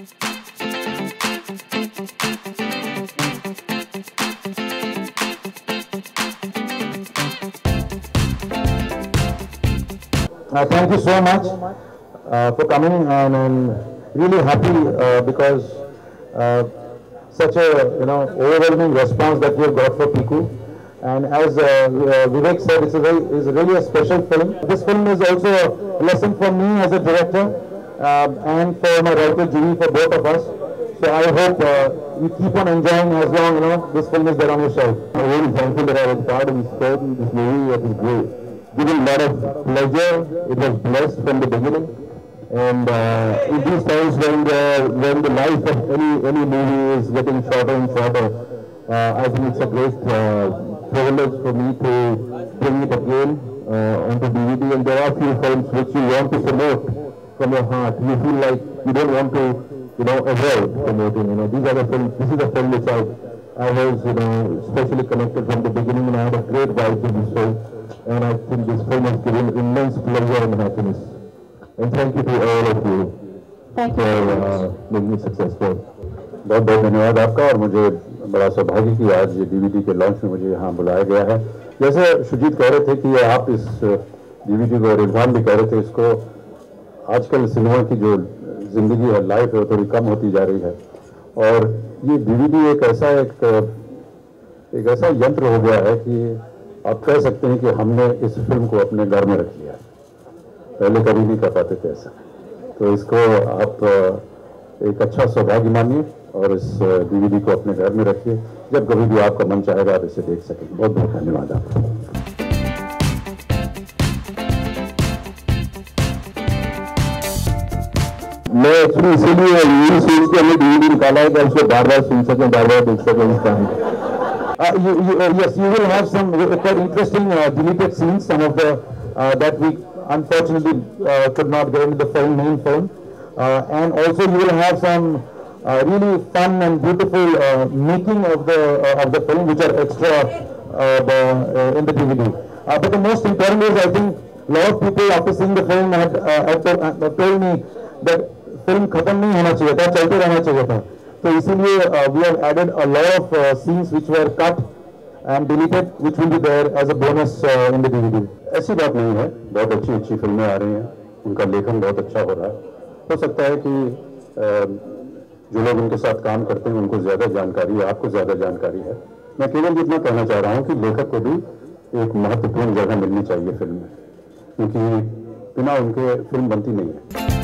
Uh, thank you so much uh, for coming and I'm really happy uh, because uh, such a you know overwhelming response that we have got for Piku. And as uh, uh, Vivek said, it's a very, it's really a special film. This film is also a lesson for me as a director and for my writer Judy, for both of us. So I hope uh, you keep on enjoying as long you know this film is there on your shelf. I'm really thankful that I was part of this film, this movie. It was great given a lot of pleasure. It was blessed from the beginning. And uh, in these times when the when the life of any any movie is getting shorter and shorter, uh, I think it's a great uh, privilege for me to bring it again uh, onto DVD. And there are few films which you want to promote from your heart. You feel like you don't want to, you know, avoid promoting. You know, these are the films. This is a film which I I was, you know, especially connected from the beginning, and I had a great vibe with this film and I think this film has given immense pleasure and happiness. And thank you to all of you Thank you. for uh, making it successful. बहुत बहुत धन्यवाद आपका और मुझे बड़ा सौभाग्य कि आज ये डीवीडी के लॉन्च में मुझे यहाँ बुलाया गया है जैसे सुजीत कह रहे थे कि आप इस डीवीडी को इरफान भी कह रहे थे इसको आजकल सिनेमा की जो ज़िंदगी है लाइफ है थोड़ी कम होती जा रही है। और ये डीवीडी एक ऐसा एक एक ऐसा यंत्र हो गया है कि आप कह सकते हैं कि हमने इस फ़िल्म को अपने घर में रख लिया पहले कभी नहीं कर पाते थे ऐसा। तो इसको आप, एक अच्छा सौभाग्य मानिए और इस डीवीडी को अपने घर में रखिए। जब कभी भी आपका मन चाहेगा आप इसे देख सकें। बहुत बहुत धन्यवाद आपका। मैं एक्चुअली इसीलिए यही सोच के हमें हमने डीवीडी निकाला है कि उसको बार बार सुन सकें बार बार देख सकें Uh, uh, yes, you will have some uh, quite interesting uh, deleted scenes, some of the uh, that we unfortunately uh, could not get into the film, main film. Uh, and also you will have some uh, really fun and beautiful uh, making of the uh, of the film, which are extra uh, uh, in the DVD. Uh, but the most important is, I think, a lot of people after seeing the film had, uh, had uh, told me that film खत्म नहीं होना चाहिए था चलते रहना चाहिए था। तो इसीलिए we have added a lot of scenes which were cut deleted which will be there as a bonus uh, in the DVD. ऐसी बात नहीं है। बहुत अच्छी अच्छी फ़िल्में आ रही हैं। उनका लेखन बहुत अच्छा हो रहा है। हो सकता है कि जो लोग उनके साथ काम करते हैं उनको ज़्यादा जानकारी है आपको ज़्यादा जानकारी है। मैं केवल इतना कहना चाह रहा हूँ कि लेखक को भी एक महत्वपूर्ण जगह मिलनी चाहिए फ़िल्म में क्योंकि बिना उनके फ़िल्म बनती नहीं है।